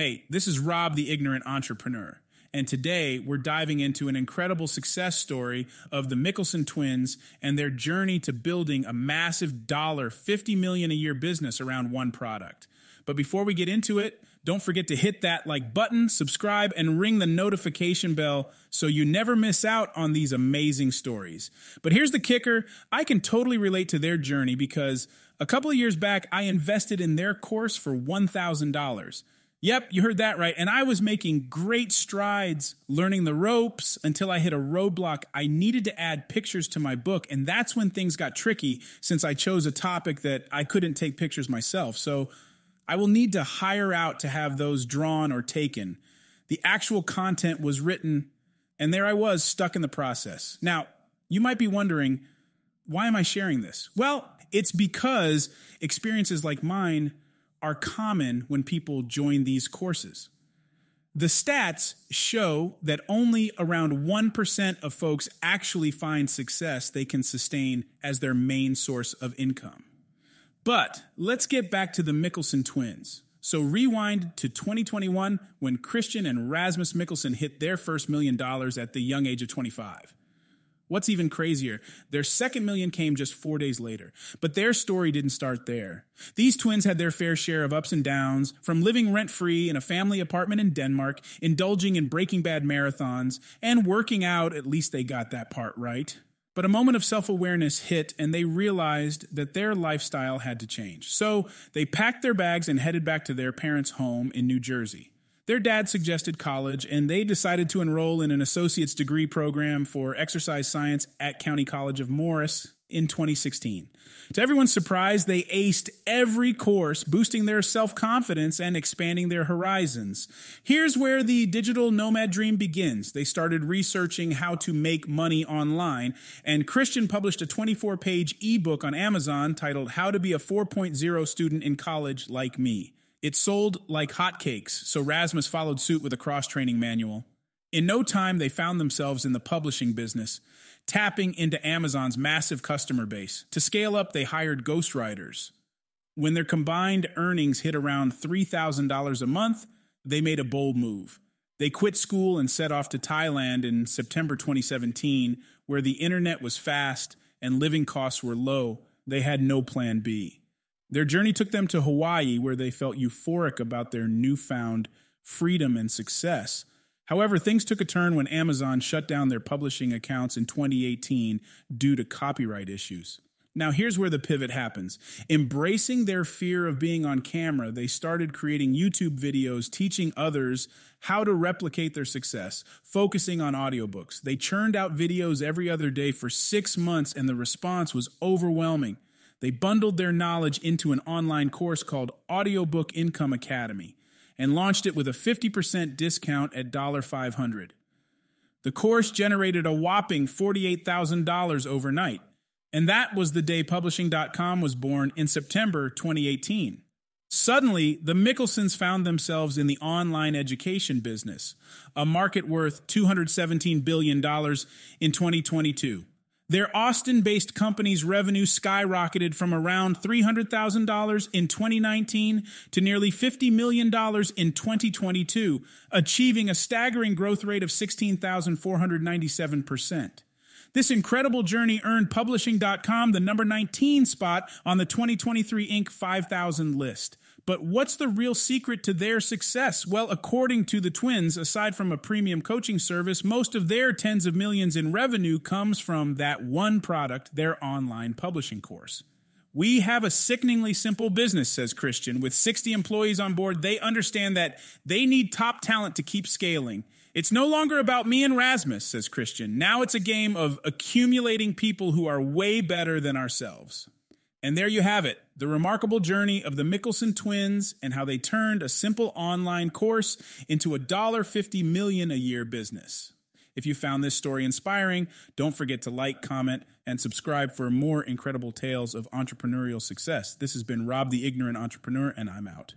Hey, this is Rob, the ignorant entrepreneur. And today we're diving into an incredible success story of the Mikkelsen twins and their journey to building a massive dollar, 50 million a year business around one product. But before we get into it, don't forget to hit that like button, subscribe, and ring the notification bell so you never miss out on these amazing stories. But here's the kicker I can totally relate to their journey because a couple of years back, I invested in their course for $1,000. Yep, you heard that right. And I was making great strides learning the ropes until I hit a roadblock. I needed to add pictures to my book. And that's when things got tricky since I chose a topic that I couldn't take pictures myself. So I will need to hire out to have those drawn or taken. The actual content was written, and there I was stuck in the process. Now, you might be wondering, why am I sharing this? Well, it's because experiences like mine are common when people join these courses. The stats show that only around 1% of folks actually find success they can sustain as their main source of income. But let's get back to the Mikkelsen twins. So rewind to 2021 when Christian and Rasmus Mikkelsen hit their first million dollars at the young age of 25. What's even crazier, their second million came just four days later. But their story didn't start there. These twins had their fair share of ups and downs, from living rent free in a family apartment in Denmark, indulging in Breaking Bad marathons, and working out, at least they got that part right. But a moment of self awareness hit, and they realized that their lifestyle had to change. So they packed their bags and headed back to their parents' home in New Jersey. Their dad suggested college, and they decided to enroll in an associate's degree program for exercise science at County College of Morris in 2016. To everyone's surprise, they aced every course, boosting their self confidence and expanding their horizons. Here's where the digital nomad dream begins. They started researching how to make money online, and Christian published a 24 page ebook on Amazon titled How to Be a 4.0 Student in College Like Me. It sold like hotcakes, so Rasmus followed suit with a cross training manual. In no time, they found themselves in the publishing business, tapping into Amazon's massive customer base. To scale up, they hired ghostwriters. When their combined earnings hit around $3,000 a month, they made a bold move. They quit school and set off to Thailand in September 2017, where the internet was fast and living costs were low. They had no plan B. Their journey took them to Hawaii, where they felt euphoric about their newfound freedom and success. However, things took a turn when Amazon shut down their publishing accounts in 2018 due to copyright issues. Now, here's where the pivot happens. Embracing their fear of being on camera, they started creating YouTube videos teaching others how to replicate their success, focusing on audiobooks. They churned out videos every other day for six months, and the response was overwhelming. They bundled their knowledge into an online course called Audiobook Income Academy and launched it with a 50% discount at $500. The course generated a whopping $48,000 overnight, and that was the day Publishing.com was born in September 2018. Suddenly, the Mikkelsens found themselves in the online education business, a market worth $217 billion in 2022. Their Austin based company's revenue skyrocketed from around $300,000 in 2019 to nearly $50 million in 2022, achieving a staggering growth rate of 16,497%. This incredible journey earned Publishing.com the number 19 spot on the 2023 Inc. 5000 list. But what's the real secret to their success? Well, according to the twins, aside from a premium coaching service, most of their tens of millions in revenue comes from that one product, their online publishing course. We have a sickeningly simple business, says Christian. With 60 employees on board, they understand that they need top talent to keep scaling. It's no longer about me and Rasmus, says Christian. Now it's a game of accumulating people who are way better than ourselves. And there you have it the remarkable journey of the Mikkelsen twins and how they turned a simple online course into a $1.50 million a year business. If you found this story inspiring, don't forget to like, comment, and subscribe for more incredible tales of entrepreneurial success. This has been Rob the Ignorant Entrepreneur, and I'm out.